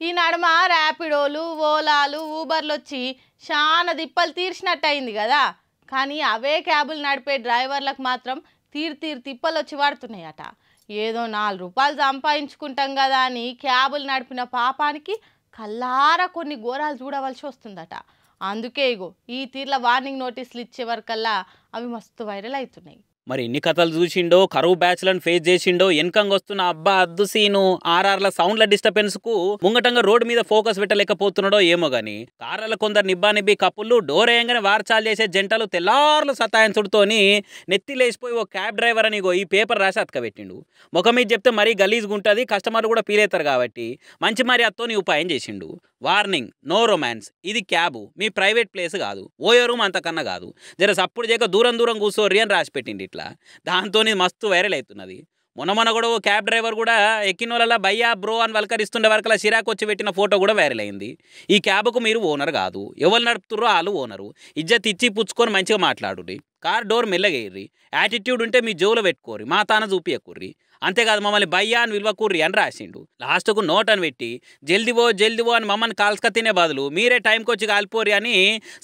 ఈ నడుమ ర్యాపిడోలు ఓలాలు ఊబర్లు వచ్చి చాలా దిప్పలు తీర్చినట్టయింది కదా కానీ అవే క్యాబులు నడిపే డ్రైవర్లకు మాత్రం తీరు తీరు తిప్పలు వచ్చి పడుతున్నాయట ఏదో నాలుగు రూపాయలు సంపాదించుకుంటాం కదా అని క్యాబులు నడిపిన పాపానికి కల్లారా కొన్ని ఘోరాలు చూడవలసి వస్తుందట. అందుకే ఇగో ఈ తీర్ల వార్నింగ్ నోటీసులు ఇచ్చే వరకల్లా అవి మస్తు వైరల్ అవుతున్నాయి మరి ఎన్ని కథలు చూసిండో కరువు బ్యాచ్లను ఫేస్ చేసిండో వెనకంగా వస్తున్న అబ్బా అద్దు సీను ఆర్ఆర్ల సౌండ్ల డిస్టర్బెన్స్కు ముంగటంగా రోడ్డు మీద ఫోకస్ పెట్టలేకపోతున్నాడో ఏమో గాని కార్ల కొందరు నిబ్బా నిబ్బి కప్పులు డోరేయంగానే వార్చాలు చేసే జంటలు తెల్లార్లు సతాయించుడుతోని నెత్తి లేచిపోయి ఓ క్యాబ్ డ్రైవర్ అని ఈ పేపర్ రాసి అతకబెట్టిండు. ముఖం మీద చెప్తే మరీ గలీజ్గా ఉంటుంది కస్టమర్లు కూడా ఫీల్ అవుతారు కాబట్టి మంచి మరి అత్తోని ఉపాయం చేసిండు. Warning no romance. ఇది క్యాబు. మీ ప్రైవేట్ ప్లేస్ కాదు. ఓయో రూమ్ అంతకన్నా కాదు. జర సప్పుడు చేయక దూరం దూరం కూర్చోర్రి అని రాసి పెట్టింది ఇట్లా. దాంతో మస్తు వైరల్ అవుతున్నది మొన్న మొన్న కూడా ఓ క్యాబ్ డ్రైవర్ కూడా ఎక్కిన వాళ్ళ భయ్యా బ్రో అని వలకరిస్తుండే వరకు చిరాకు వచ్చి పెట్టిన ఫోటో కూడా వైరల్ అయింది. ఈ క్యాబ్కు మీరు ఓనర్ కాదు. ఎవరు నడుపుతుర్రో వాళ్ళు ఓనరు. ఇజ్జత్ ఇచ్చి పుచ్చుకొని మంచిగా మాట్లాడుడి కార్ డోర్ మెల్లగేయర్రి యాటిట్యూడ్ ఉంటే మీ జోలో పెట్టుకోర్రి. మా తాన చూపియకుర్రి అంతేకాదు మమ్మల్ని భయ్యా అని విలువకుర్రి అని రాసిండు. లాస్ట్కు నోట్ అని పెట్టి జల్దివో జల్దివో అని మమ్మల్ని కాల్స్క తినే బదులు మీరే టైంకి వచ్చి కాలిపోరి అని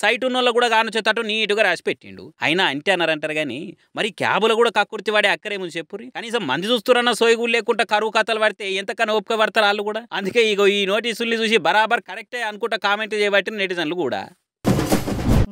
సైట్ ఉన్న కూడా కానొచ్చేటట్టు నీటుగా రాసి పెట్టిండు. అయినా అంటే అన్నారంటారు కానీ మరి క్యాబులు కూడా కక్కుర్తి వాడే అక్కరేమని చెప్పుర్రి. కనీసం మంది చూస్తురన్న సోయిగులు లేకుండా కరువు కథలు పడితే ఎంతకన్నా ఓపిక పడతారు వాళ్ళు కూడా. అందుకే ఇగో ఈ నోటీసుల్ని చూసి బరాబర్ కరెక్టే అనుకుంటా కామెంట్ చేయబట్టిన నెటిజన్లు కూడా.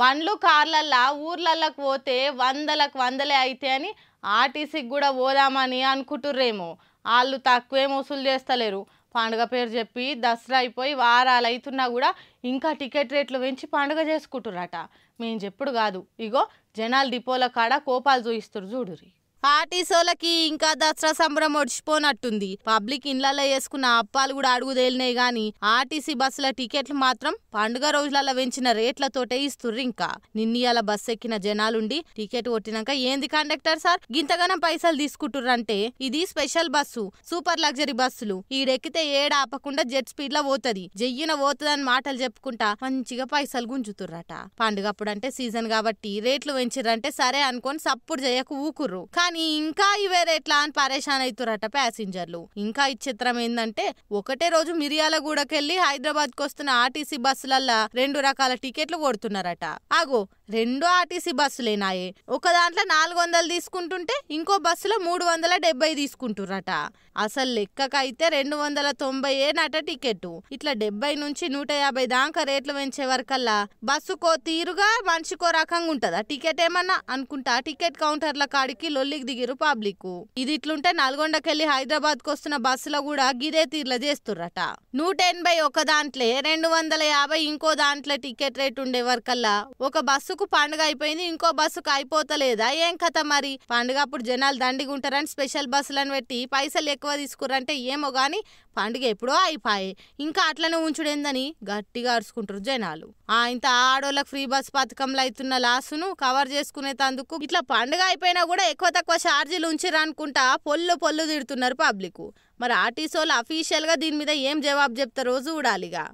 బండ్లు కార్లల్లా ఊర్లల్లకు పోతే వందలకు వందలే అయితే అని ఆర్టీసీకి కూడా పోదామని అనుకుంటుర్రేమో. వాళ్ళు తక్కువేం వసూలు చేస్తలేరు. పండుగ పేరు చెప్పి దసరా అయిపోయి వారాలు అవుతున్నా కూడా ఇంకా టికెట్ రేట్లు పెంచి పండుగ చేసుకుంటుర్రట. మేము చెప్పుడు కాదు. ఇగో జనాలు డిపోల కాడ కోపాలు చూయిస్తారు చూడురి ఆర్టీసోలకి ఇంకా దసరా సంబరం ఒడిచిపోనట్టుంది. పబ్లిక్ ఇండ్లలో వేసుకున్న అప్పాలు కూడా అడుగు తేలినాయి గాని ఆర్టీసీ బస్సుల టికెట్లు మాత్రం పండుగ రోజులలో పెంచిన రేట్లతోటే ఇస్తుర్రు ఇంకా. నిన్నీయాల బస్సు ఎక్కిన జనాలుండి టికెట్ కొట్టినాక ఏంది కండక్టర్ సార్? గింతగానం పైసలు తీసుకుంటుర్రంటే ఇది స్పెషల్ బస్సు సూపర్ లగ్జరీ బస్సులు. ఈడెక్కితే ఏడ ఆపకుండా జెట్ స్పీడ్లో పోతది. జయ్యున పోతదని మాటలు చెప్పుకుంటా మంచిగా పైసలు గుంజుతుర్రట. పండుగప్పుడు అంటే సీజన్ కాబట్టి రేట్లు పెంచిర్రంటే సరే అనుకొని సప్పుడు చేయకు ఊకుర్రు. కానీ ఇంకా ఇవే రేట్లా అని పరేషాన్ అవుతురట ప్యాసింజర్లు. ఇంకా ఇచ్చిత్రం ఏంటంటే ఒకటే రోజు మిరియాలగూడకెళ్ళి హైదరాబాద్కు వస్తున్న ఆర్టీసీ బస్సులల్లా రెండు రకాల టికెట్లు కొడుతున్నారట. ఆగో రెండు ఆర్టీసీ బస్సులేనాయే ఒక దాంట్లో నాలుగు వందలు తీసుకుంటుంటే ఇంకో బస్సులో మూడు వందల డెబ్బై తీసుకుంటుర్రట. అసలు లెక్కకైతే రెండు వందల తొంభై ఏనట టికెట్ ఇట్లా డెబ్బై నుంచి నూట యాభై దాకా రేట్లు పెంచే వరకల్లా బస్సుకో తీరుగా మనిషికో రకంగా ఉంటుందా టికెట్ ఏమన్నా? అనుకుంటా టికెట్ కౌంటర్ల కాడికి లొల్లికి దిగిరు పబ్లిక్ ఇది ఇట్లుంటే నల్గొండకెళ్ళి హైదరాబాద్కు వస్తున్న బస్సులో కూడా గిదే తీర్ల చేస్తుర్రట. నూట ఎనభై ఒక దాంట్లో రెండు వందల యాభై ఇంకో దాంట్లో టికెట్ రేట్ ఉండే వరకల్లా ఒక బస్సుకు పండుగ అయిపోయింది ఇంకో బస్సుకు అయిపోతలేదా? ఏం కథ మరి? పండుగ అప్పుడు జనాలు దండిగా ఉంటారని స్పెషల్ బస్సులను పెట్టి పైసలు ఎక్కువ తీసుకురంటే ఏమో గాని పండుగ ఎప్పుడో అయిపోయి. ఇంకా అట్లనే ఉంచుడేందని గట్టిగా అరుచుకుంటారు జనాలు. ఆ ఇంత ఆడోళ్ళకి ఫ్రీ బస్ పథకంలో అవుతున్న లాసును కవర్ చేసుకునే తందుకు ఇట్లా పండుగ అయిపోయినా కూడా ఎక్కువ తక్కువ ఛార్జీలు ఉంచిరు అనుకుంటా పొల్లు పొల్లు తిడుతున్నారు పబ్లిక్. మరి ఆర్టీసీ వాళ్ళు అఫీషియల్గా దీని మీద ఏం జవాబు చెప్తారో చూడాలిగా.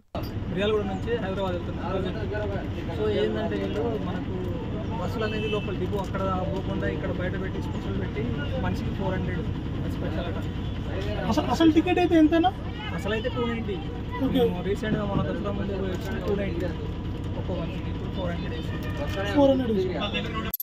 మిర్యాలగూడ నుంచి హైదరాబాద్ వెళ్తున్నాం సో ఏంటంటే వీళ్ళు మనకు బస్సులు అనేది లోపల దిగు అక్కడ పోకుండా ఇక్కడ బయట పెట్టి స్పెషల్ పెట్టి మనిషికి ఫోర్ హండ్రెడ్ స్పెషల్ అట. అసలు అసలు టికెట్ అయితే ఎంతనా? అసలు అయితే టూ నైంటీ. రీసెంట్గా మన దసరా ముందు టూ నైంటీ. ఒక్కో మనిషికి ఇప్పుడు ఫోర్ హండ్రెడ్ ఫోర్ హండ్రెడ్